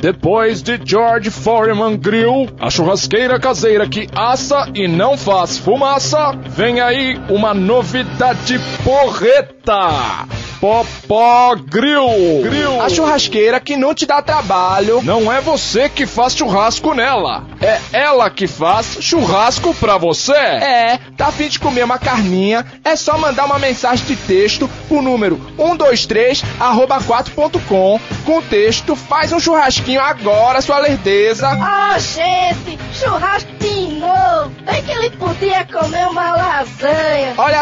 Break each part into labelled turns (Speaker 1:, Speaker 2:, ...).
Speaker 1: Depois de George Foreman Grill, a churrasqueira caseira que assa e não faz fumaça, vem aí uma novidade porreta. Popó Grill. Grill.
Speaker 2: A churrasqueira que não te dá trabalho.
Speaker 1: Não é você que faz churrasco nela. É ela que faz churrasco pra você.
Speaker 2: É, tá afim de comer uma carninha? É só mandar uma mensagem de texto pro número 123 arroba 4.com com o texto faz um churrasquinho agora, sua lerdeza.
Speaker 3: Ah, gente,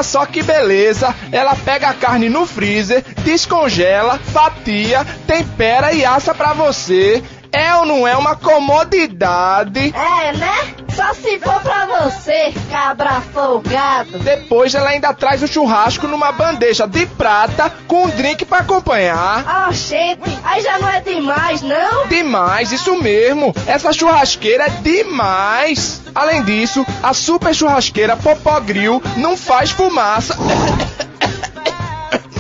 Speaker 2: Olha só que beleza. Ela pega a carne no freezer, descongela, fatia, tempera e assa pra você. É ou não é uma comodidade?
Speaker 3: É, né? Só se for pra você, cabra folgado.
Speaker 2: Depois ela ainda traz o churrasco numa bandeja de prata com um drink pra acompanhar.
Speaker 3: Ah, gente, aí já não é demais, não?
Speaker 2: Demais, isso mesmo. Essa churrasqueira é demais. Além disso, a super churrasqueira Popó Grill não faz fumaça.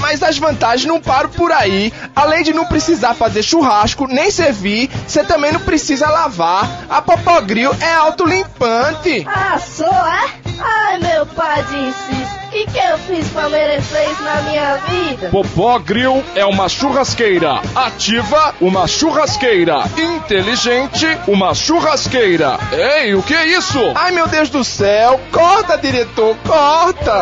Speaker 2: Mas as vantagens não param por aí. Além de não precisar fazer churrasco nem servir, você também não precisa lavar. A Popó Grill é autolimpante.
Speaker 3: Ah, sou, é? Ai, meu pai de insisto. O que, que eu fiz pra merecer isso na minha vida?
Speaker 1: Popó Grill é uma churrasqueira ativa, uma churrasqueira inteligente, uma churrasqueira. Ei, o que é isso?
Speaker 2: Ai, meu Deus do céu. Corta, diretor, corta.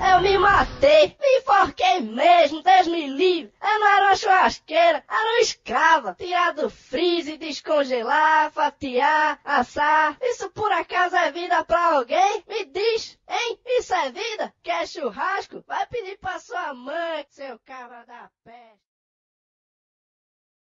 Speaker 3: Ah, eu me matei. Enforquei mesmo, Deus me livre. Eu não era uma churrasqueira, era uma escrava. Tirar do freezer, descongelar, fatiar, assar. Isso por acaso é vida pra alguém? Me diz, hein? Isso é vida? Quer churrasco? Vai pedir pra sua mãe, seu cabra da.